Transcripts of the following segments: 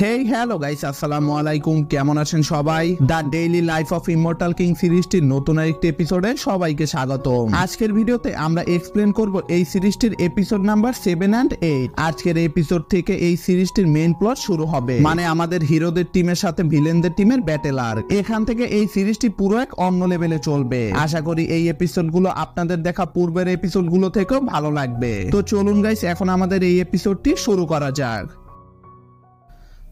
Hey hello guys আসসালামু আলাইকুম কেমন আছেন সবাই? The daily life of immortal king সিরিজটির নতুন একটি এপিসোডে সবাইকে স্বাগত আজকের ভিডিওতে আমরা এক্সপ্লেন করব এই সিরিজটির episode number seven and eight আজকের এপিসোড থেকে এই সিরিজটির মেইন প্লট শুরু হবে। মানে আমাদের হিরোদের টিমের সাথে ভিলেনদের টিমের ব্যাটেল আর এখান থেকে এই সিরিজটি পুরো এক অন্য লেভেলে চলবে। আশা করি এই এপিসোডগুলো আপনাদের দেখা পূর্বের এপিসোডগুলো থেকেও ভালো লাগবে। তো চলুন গাইস এখন আমাদের এই এপিসোডটি শুরু করা যাক।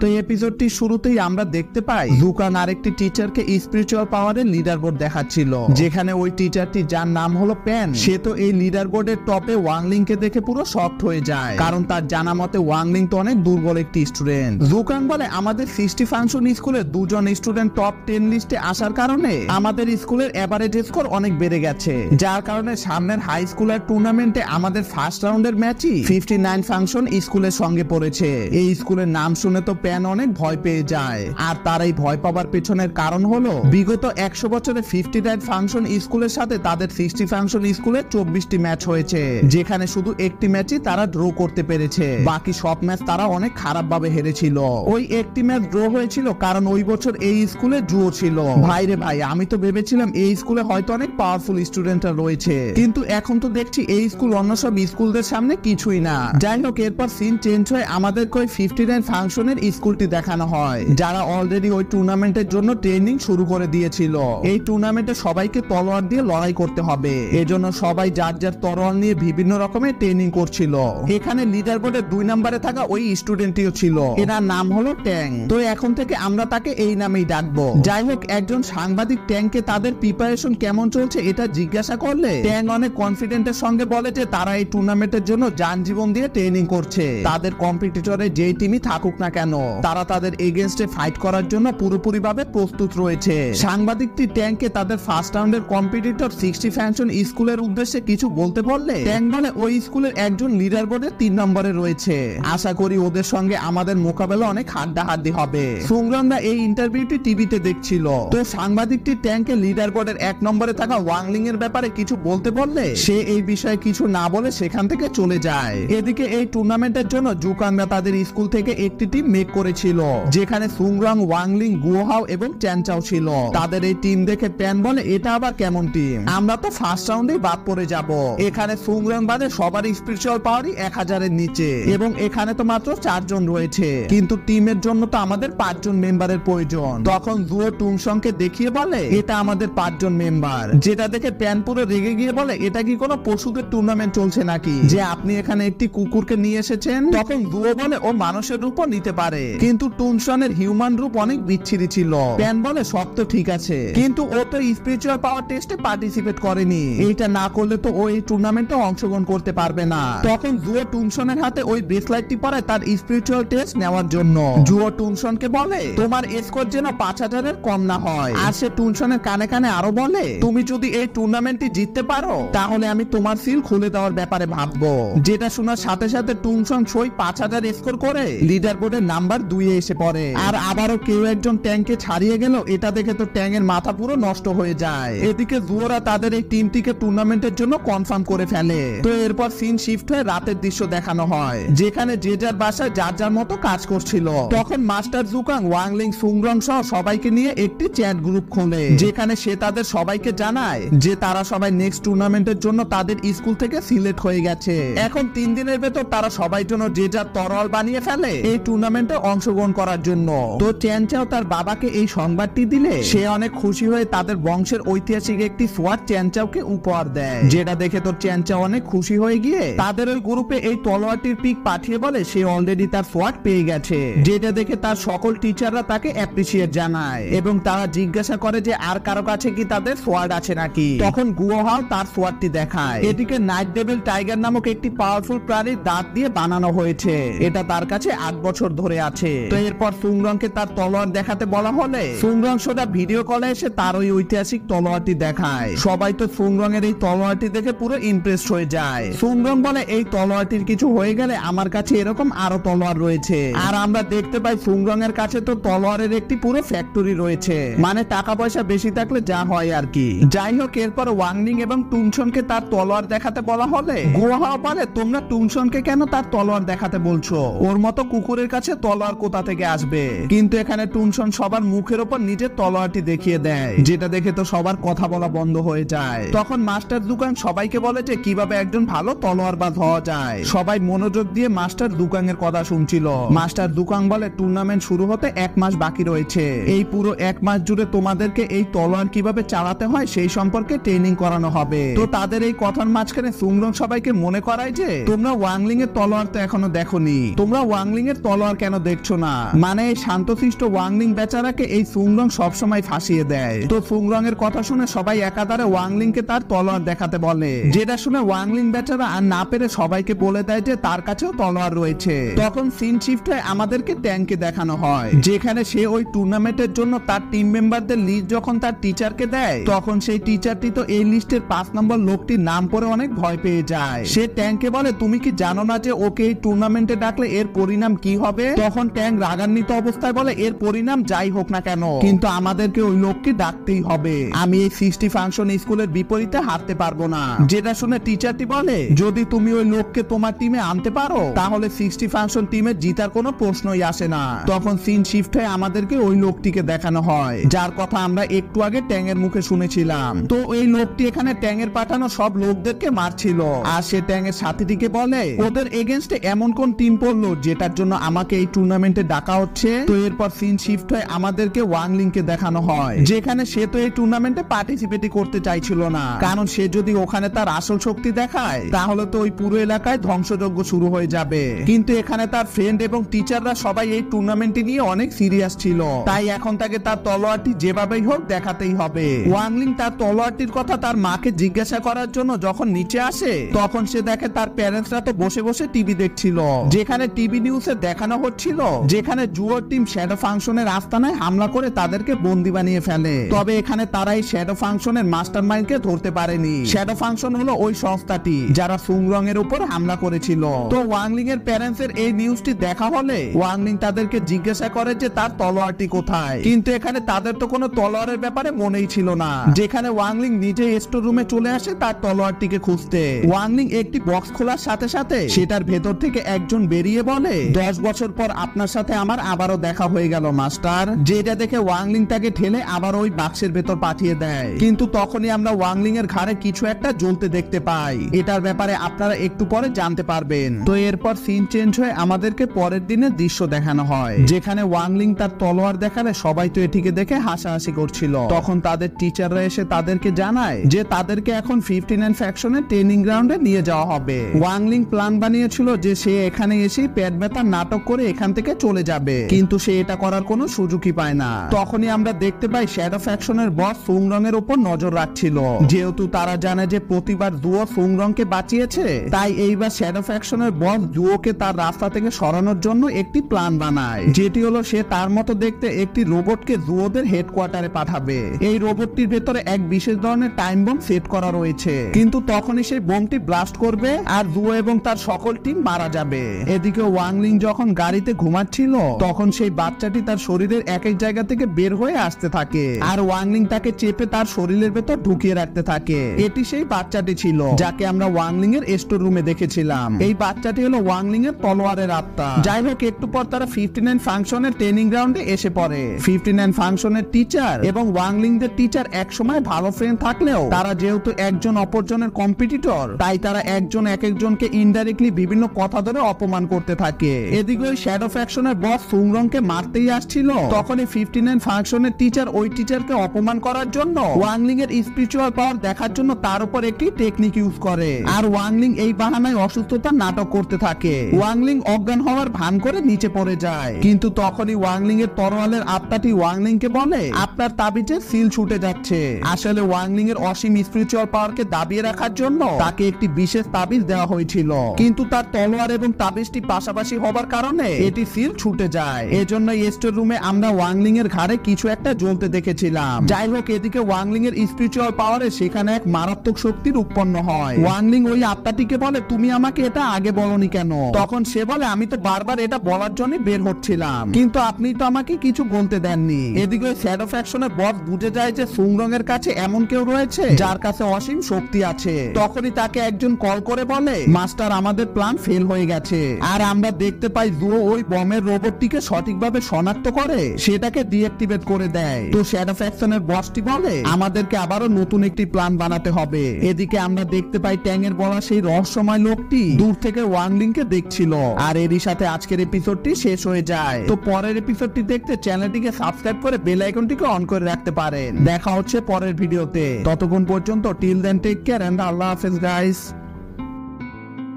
তো এই এপিসোডটি শুরুতেই আমরা দেখতে পাই জুকান আরেকটি টিচারকে স্পিরিচুয়াল পাওয়ারের লিডার বোর্ড দেখাচ্ছিল। যেখানে ওই টিচারটি যার নাম হলো প্যান সে তো এই লিডার বোর্ডের টপে ওয়াংলিং কে দেখে পুরো শক্ট হয়ে যায়। কারণ তার জানা মতে ওয়াংলিং তো অনেক দুর্বল একটি স্টুডেন্ট জুকান বলে, আমাদের সৃষ্টি ফাংশন স্কুলে দুজন স্টুডেন্ট টপ টেন লিস্টে আসার কারণে আমাদের স্কুলের এভারেজ স্কোর অনেক বেড়ে গেছে। যার কারণে সামনের হাই স্কুলের টুর্নামেন্টে আমাদের ফার্স্ট রাউন্ডের ম্যাচই ফিফটি নাইন ফাংশন স্কুলের সঙ্গে পড়েছে। এই স্কুলের নাম শুনে তো প্যান অনেক ভয় পেয়ে যায়। আর তার এই ভয় পাওয়ার পেছনের কারণ হলো, বিগত একশো বছরে ফিফটি নাইন ফাংশন স্কুলের সাথে তাদের সিক্সটি ফাংশন স্কুলে চব্বিশটি ম্যাচ হয়েছে, যেখানে শুধু একটি ম্যাচই তারা ড্র করতে পেরেছে। বাকি সব ম্যাচ তারা অনেক খারাপ ভাবে হেরেছিল। ওই একটি ম্যাচ ড্র হয়েছিল কারণ ওই বছর এই স্কুলে জুয়ো ছিল। ভাই রে ভাই, আমি তো ভেবেছিলাম এই স্কুলে হয়তো অনেক পাওয়ারফুল স্টুডেন্টরা রয়েছে। কিন্তু এখন তো দেখছি এই স্কুল অন্য সব স্কুলদের সামনে কিছুই না। যাই হোক, এরপর সিন চেঞ্জ হয়ে আমাদেরকে ওই ফিফটি নাইন ফাংশনের স্কুলটি দেখানো হয়। যারা অলরেডি ওই টুর্নামেন্টের জন্য ট্রেনিং শুরু করে দিয়েছিল। এই টুর্নামেন্টে সবাইকে তলোয়ার দিয়ে লড়াই করতে হবে। এজন্য সবাই যার যার তলোয়ার নিয়ে বিভিন্ন রকমের ট্রেনিং করছিল। এখানে লিডার বোর্ডে দুই নম্বরে থাকা ওই স্টুডেন্টটিও ছিল। এনার নাম হলো ট্যাং। তো এখন থেকে আমরা তাকে এই নামেই ডাকবো। যাই হোক, একজন সাংবাদিক ট্যাংকে তাদের প্রিপারেশন কেমন চলছে এটা জিজ্ঞাসা করলে ট্যাং অনেক কনফিডেন্টের সঙ্গে বলে যে তারা এই টুর্নামেন্টের জন্য যান জীবন দিয়ে ট্রেনিং করছে। তাদের কম্পিটিটরে যেই টিমই থাকুক না কেন। তারা তাদের এগেনস্টে ফাইট করার জন্য পুরোপুরি ভাবে প্রস্তুত রয়েছে। সাংবাদিকটি ট্যাংকে তাদের ফার্স্ট রাউন্ডের কম্পিটিটর সিক্সটি ফ্যাংশন স্কুলের উদ্দেশ্যে কিছু বলতে বললে, ট্যাং বলে ওই স্কুলের একজন লিডার বোর্ডের তিন নম্বরে রয়েছে। আশা করি ওদের সঙ্গে আমাদের মোকাবেলা অনেক হাড্ডাহাড্ডি হবে। সুংগ্রামরা এই ইন্টারভিউটি টিভিতে দেখছিল। তো সাংবাদিকটি ট্যাংকে লিডার বোর্ডের এক নম্বরে থাকা ওয়াংলিং এর ব্যাপারে কিছু বলতে বললে, সে এই বিষয়ে কিছু না বলে সেখান থেকে চলে যায়। এদিকে এই টুর্নামেন্টের জন্য জুকাংরা তাদের স্কুল থেকে একটি টিম মেক করেছিল। যেখানে সুংরাং, ওয়াংলিং, গুহাও এবং চ্যানচাও ছিল। তাদের এই টিম দেখে প্যান বলে, এটা আবার কেমন টিম আমরা তো ফার্স্ট রাউন্ডেই বাদ পড়ে যাব। এখানে সুংরাং বাদে সবার স্পিরিচুয়াল পাওয়ারই এক হাজারের নিচে। এবং এখানে তো মাত্র চারজন রয়েছে। কিন্তু টিমের জন্য তো আমাদের পাঁচজন মেম্বারের প্রয়োজন। তখন জুয়ো টুংসংকে দেখিয়ে বলে, এটা আমাদের পাঁচজন মেম্বার যেটা দেখে প্যান পুরো রেগে গিয়ে বলে, এটা কি কোনো পশুদের টুর্নামেন্ট চলছে নাকি? যে আপনি এখানে একটি কুকুরকে নিয়ে এসেছেন? তখন জুয়ো বলে, ও মানুষের রূপও নিতে পারে। কিন্তু টুনসনের হিউম্যান রূপ অনেক বিচ্ছিরি ছিল। প্যান বলে, সব তো ঠিক আছে। কিন্তু ও তো স্পিরিচুয়াল পাওয়ার টেস্টে পার্টিসিপেট করেনি। এইটা না করলে তো ও এই টুর্নামেন্টে অংশগ্রহণ করতে পারবে না। তখন জুয়ো টুনসনের হাতে ওই ব্রেসলাইটটি পরায় তার স্পিরিচুয়াল টেস্ট নেওয়ার জন্য। জুয়ো টুনসনকে বলে, তোমার স্কোর যেন পাঁচ হাজারের কম না হয়। আর সে টুনসনের কানে কানে আরও বলে, তুমি যদি এই টুর্নামেন্টটি জিততে পারো, তাহলে আমি তোমার সিল খুলে দেওয়ার ব্যাপারে ভাববো। যেটা শোনার সাথে সাথে টুনসন সই পাঁচ হাজার স্কোর করে। লিডার বোর্ডের নাম্বার দুইয়ে এসে পড়ে। আর আবারও কেউ একজন ট্যাঙ্কে ছাড়িয়ে গেল, এটা দেখে তো ট্যাঙ্কের মাথা পুরো নষ্ট হয়ে যায়। এদিকে জুয়োরা তাদের এই টিমটিকে টুর্নামেন্টের জন্য কনফার্ম করে ফেলে। তো এরপর সিন শিফট হয়ে রাতের দৃশ্য দেখানো হয়, যেখানে যে যার বাসায় যার যার মতো কাজ করছিল। তখন মাস্টার জুকাং, ওয়াংলিং, সুংরং সহ সবাইকে নিয়ে একটি চ্যাট গ্রুপ খোলে, যেখানে সে তাদের সবাইকে জানায় যে তারা সবাই নেক্সট টুর্নামেন্টের জন্য তাদের স্কুল থেকে সিলেক্ট হয়ে গেছে। এখন তিন দিনের ভেতর তারা সবাই জন্য যে যার তরল বানিয়ে ফেলে, এই টুর্নামেন্টে অংশগ্রহণ করার জন্য। তো চ্যানচাও তার বাবাকে এই সংবাদটি দিলে, সে অনেক খুশি হয়ে তাদের বংশের ঐতিহাসিক একটি সোয়াট চ্যানচাওকে উপহার দেয়। যেটা দেখে তোর চ্যানচাও অনেক খুশি হয়ে গিয়ে তাদের ওই গ্রুপে এই তলোয়ারটির পিক পাঠিয়ে বলে, সে অলরেডি তার সোয়াট পেয়ে গেছে। যেটা দেখে তার সকল টিচাররা তাকে অ্যাপ্রিসিয়েট জানায় এবং তারা জিজ্ঞাসা করে যে, আর কারও কাছে কি তাদের সোয়ার্ড আছে নাকি? তখন গুয়াহাও তার সোয়ার্ডটি দেখায়। এটিকে নাইট ডেভিল টাইগার নামক একটি পাওয়ারফুল প্রাণীর দাঁত দিয়ে বানানো হয়েছে। এটা তার কাছে আট বছর ধরে আছে। তো এরপর সুংরংকে তার তলোয়ার দেখাতে বলা হলে সুংরং সোজা ভিডিও কলে এসে তার ওই ঐতিহাসিক তলোয়ারটি দেখায়। সবাই তো সুংরং এর এই তলোয়ারটি দেখে পুরো ইমপ্রেস হয়ে যায়। সুংরং বলে, এই তলোয়ারটির কিছু হয়ে গেলে আমার কাছে এরকম আরও তলোয়ার রয়েছে। আর আমরা দেখতে পাই সুংরং এর কাছে তো তলোয়ারের একটি পুরো ফ্যাক্টরি রয়েছে। মানে টাকা পয়সা বেশি থাকলে যা হয় আর কি। যাই হোক, এরপর ওয়াংনিং এবং টুংসনকে তার তলোয়ার দেখাতে বলা হলে গুয়াহা বলে তোমরা টুংসনকে কেন তার তলোয়ার দেখাতে বলছো? ওর মতো কুকুরের কাছে তলোয়ার তলোয়ার কোথা থেকে আসবে? কিন্তু এখানে টুনশন সবার মুখের ওপর নিজের তলোয়ারটি দেখিয়ে দেয়। যেটা দেখে তো সবার কথা বলা বন্ধ হয়ে যায়। তখন মাস্টার দুকান সবাইকে বলে যে কীভাবে একজন ভালো তলোয়ারবাজ হওয়া যায়। সবাই মনোযোগ দিয়ে মাস্টার দুকাংয়ের কথা শুনছিল। মাস্টার দুকাং বলে, টুর্নামেন্ট শুরু হতে এক মাস বাকি রয়েছে। এই পুরো এক মাস জুড়ে তোমাদেরকে এই তলোয়ার কীভাবে চালাতে হয় সেই সম্পর্কে ট্রেনিং করানো হবে। তো তাদের এই কথার মাঝখানে সুংরং সবাইকে মনে করায় যে, তোমরা ওয়াংলিং এর তলোয়ার তো এখনও দেখোনি। তোমরা ওয়াংলিং এর তলোয়ার কেন দেখছ না? মানে শান্তশিষ্ট ওয়াংলিং বেচারাকে এই সুংরং সবসময় ফাঁসিয়ে দেয়। তো সুংরং এর কথা শুনে সবাই একাধারে ওয়াংলিং কে তার তলোয়ার দেখাতে বলে। যেটা শুনে ওয়াংলিং বেচারা আর না পেরে সবাইকে বলে দেয় যে তার কাছেও তলোয়ার রয়েছে। তখন সিন শিফট হয়ে আমাদেরকে ট্যাঙ্কে দেখানো হয়। যেখানে সে ওই টুর্নামেন্টের জন্য তার টিম মেম্বারদের লিস্ট যখন তার টিচারকে দেয়, তখন সেই টিচারটি তো এই লিস্টের পাঁচ নম্বর লোকটির নাম পরে অনেক ভয় পেয়ে যায়। সে ট্যাঙ্কে বলে, তুমি কি জানো না যে ওকে এই টুর্নামেন্টে ডাকলে এর পরিণাম কি হবে? তখন ট্যাঙ্ক রাগান্বিত অবস্থায় বলে, এর পরিণাম যাই হোক না কেন, কিন্তু আমাদেরকে ওই লোককে ডাকতেই হবে। আমি এই সিক্সটি ফাংশন স্কুলের বিপরীতে হারতে পারব না। যেটা শুনে টিচারটি বলে, যদি তুমি ওই লোককে তোমার টিমে আনতে পারো, তাহলে সিক্সটি ফাংশন টিমের জিতার কোনো প্রশ্নই আসে না। তখন সিন শিফট হয়ে আমাদেরকে ওই লোকটিকে দেখানো হয়, যার কথা আমরা একটু আগে ট্যাং এর মুখে শুনেছিলাম। তো এই লোকটি এখানে ট্যাং এর পাঠানো সব লোকদেরকে মারছিল, আর সে ট্যাং এর সাথীটিকে বলে, ওদের এগেনস্টে এমন কোন টিম পড়ল, যেটার জন্য আমাকে এই টুর্নামেন্টে ডাকা হচ্ছে। তো এরপর সিন শিফট হয়ে আমাদেরকে ওয়াংলিং কে দেখানো হয়। যেখানে সে তো এই টুর্নামেন্টে পার্টিসিপেটই করতে চাইছিল না। কারণ সে যদি ওখানে তার আসল শক্তি দেখায়, তাহলে তো ওই পুরো এলাকায় ধ্বংসযজ্ঞ শুরু হয়ে যাবে। কিন্তু এখানে তার ফ্রেন্ড এবং টিচাররা সবাই এই টুর্নামেন্টটি নিয়ে অনেক সিরিয়াস ছিল। তাই এখন তাকে তার তলোয়ারটি যেভাবেই হোক দেখাতেই হবে। ওয়াংলিং তার তলোয়ারটির কথা তার মাকে জিজ্ঞাসা করার জন্য যখন নিচে আসে, তখন সে দেখে তার প্যারেন্টসরা তো বসে বসে টিভি দেখছিল। যেখানে টিভি নিউজে দেখানো হচ্ছিল যেখানে জুয়োর টিম শ্যাডো ফাংশনের আস্তানায় হামলা করে তাদেরকে বন্দি বানিয়ে ফেলে। তবে এখানে তারা এই শ্যাডো ফাংশনের মাস্টার মাইন্ডকে ধরতে পারেনি। শ্যাডো ফাংশন হলো ওই সংস্থাটি যারা সুংরং এর উপর হামলা করেছিল। তো ওয়াংলিং এর প্যারেন্টস এর এই নিউজটি দেখা হলে ওয়াংলিং তাদেরকে জিজ্ঞাসা করে যে তার তলোয়ারটি কোথায়? কিন্তু এখানে তাদের তো কোনো তলোয়ারের ব্যাপারে মনেই ছিল না। যেখানে ওয়াংলিং নিজে স্টোর রুমে চলে আসে তার তলোয়ারটিকে খুঁজতে। ওয়াংলিং একটি বক্স খোলার সাথে সাথে সেটার ভেতর থেকে একজন বেরিয়ে বলে, দশ বছর পর আপনার সাথে আমার আবারও দেখা হয়ে গেল, মাস্টার। যেটা দেখে ওয়াংলিং তাকে ঠেলে আবার ওই বাক্সের ভেতর পাঠিয়ে দেয়। কিন্তু তখনই আমরা ওয়াংলিং এর ঘাড়ে কিছু একটা জ্বলতে দেখতে পাই। এটার ব্যাপারে আপনারা একটু পরে জানতে পারবেন। তো এরপর সিন চেঞ্জ হয়ে আমাদেরকে পরের দিনের দৃশ্য দেখানো হয়। যেখানে ওয়াংলিং তার তলোয়ার দেখালে সবাই তো এটিকে দেখে হাসাহাসি করছিল। তখন তাদের টিচাররা এসে তাদেরকে জানায় যে তাদেরকে এখন ফিফটি নাইন ফ্যাকশনের ট্রেনিং গ্রাউন্ডে নিয়ে যাওয়া হবে। ওয়াংলিং প্ল্যান বানিয়েছিল যে সে এখানে এসে পেট ব্যথার নাটক করে এখান থেকে চলে যাবে। কিন্তু সে এটা করার কোনো সুযোগই পায় না। তখনই আমরা দেখতে পাই শ্যাডো ফ্যাকশনের বস সুংরং এর উপর নজর রাখছিল। যেহেতু তারা জানে যে প্রতিবার দুও সুংরংকে বাঁচিয়েছে, তাই এইবার শ্যাডো ফ্যাকশনের বস দুওকে তার রাস্তা থেকে সরানোর জন্য একটি প্ল্যান বানায়। যেটি হলো সে তার মতো দেখতে একটি রোবটকে জুওদের হেডকোয়ার্টারে পাঠাবে। এই রোবটটির ভেতরে এক বিশেষ ধরনের টাইম বম সেট করা রয়েছে। কিন্তু তখনই সেই বোমটি ব্লাস্ট করবে আর জুও এবং তার সকল টিম মারা যাবে। এদিকে ওয়াংলিং যখন গাড়িতে ঘুমাচ্ছিল। তখন সেই বাচ্চাটি তার শরীরের এক এক জায়গা থেকে বের হয়ে আসতে থাকে। আর ওয়াংলিং তাকে চেপে তার শরীরের ভেতর ঢুকিয়ে রাখতে থাকে। এটি সেই বাচ্চাটি ছিল, যাকে আমরা ওয়াংলিং এর স্টোর রুমে দেখেছিলাম। এই বাচ্চাটি হলো ওয়াংলিং এর তলোয়ারের আত্মা। যাই হোক, একটু পর তারা ফিফটি নাইন ফাংশনের ট্রেনিং গ্রাউন্ডে এসে পড়ে। ফিফটি নাইন ফাংশনের টিচার এবং ওয়াংলিং দের টিচার এক সময় ভালো ফ্রেন্ড থাকলেও তারা যেহেতু একজন অপরজনের কম্পিটিটর, তাই তারা একজন এক একজনকে ইনডাইরেক্টলি বিভিন্ন কথা ধরে অপমান করতে থাকে। এদিকে ওই শ্যাডো ফ্যাকশনের বস সুংরংকে মারতেই আসছিল। তখনই ফিফটি নাইন ফাংশনের টিচার ওই টিচারকে অপমান করার জন্য ওয়াংলিং এর স্পিরিচুয়াল পাওয়ার দেখার জন্য তার উপর একটি টেকনিক ইউজ করে। আর ওয়াংলিং এই বাহানায় অসুস্থতার নাটক করতে থাকে। ওয়াংলিং অজ্ঞান হওয়ার ভান করে নিচে পড়ে যায়। কিন্তু তখনই ওয়াংলিং এর তরোয়ালের আত্মাটি ওয়াংলিং কে বলে, আপনার তাবিজে সিল ছুটে যাচ্ছে। আসলে ওয়াংলিং এর অসীম স্পিরিচুয়াল পাওয়ারকে দাবিয়ে রাখার জন্য তাকে একটি বিশেষ তাবিজ দেওয়া হয়েছিল। কিন্তু তার তলোয়ার এবং তাবিজটি পাশাপাশি হবার কারণে এটি সিল ছুটে যায়। এজন্য স্টোর রুমে আমরা ওয়াংলিং এর ঘাড়ে কিছু একটা জ্বলতে দেখেছিলাম। যাই হোক, এদিকে ওয়াংলিং এর স্পিরিচুয়াল পাওয়ারে সেখানে এক মারাত্মক শক্তির উৎপন্ন হয়। ওয়াংলিং ওই আত্মাটিকে বলে, তুমি আমাকে এটা আগে বলনি কেন? তখন সে বলে, আমি তো বারবার এটা বলার জন্য বের হচ্ছিলাম। কিন্তু আপনি তো আমাকে কিছু বলতে দেননি। এদিকে ওই শ্যাডো ফ্যাকশনের বস বুঝে যায় যে সুংরং এর কাছে এমন কেউ রয়েছে, যার কাছে অসীম শক্তি আছে। তখনই তাকে একজন কল করে বলে, মাস্টার, আমাদের প্ল্যান ফেল হয়ে গেছে। আর আমরা দেখতে পাই জুয়ো ওই বমের রোবটটিকে সঠিকভাবে শনাক্ত করে, সেটাকে ডিঅ্যাক্টিভেট করে দেয়। তো শ্যাডো ফ্যাকশনের বসটি বলে, আমাদেরকে আবারও নতুন একটি প্ল্যান বানাতে হবে। এদিকে আমরা দেখতে পাই ট্যাংয়ের বলা সেই রহস্যময় লোকটি দূর থেকে ওয়াংলিংকে দেখছিল। আর এরই সাথে আজকের এপিসোডটি শেষ হয়ে যায়। তো পরের এপিসোডটি দেখতে চ্যানেলটিকে সাবস্ক্রাইব করে বেল আইকনটিকে অন করে রাখতে পারেন। দেখা হচ্ছে পরের ভিডিওতে। ততক্ষণ পর্যন্ত till then take care and আল্লাহ হাফেজ গাইস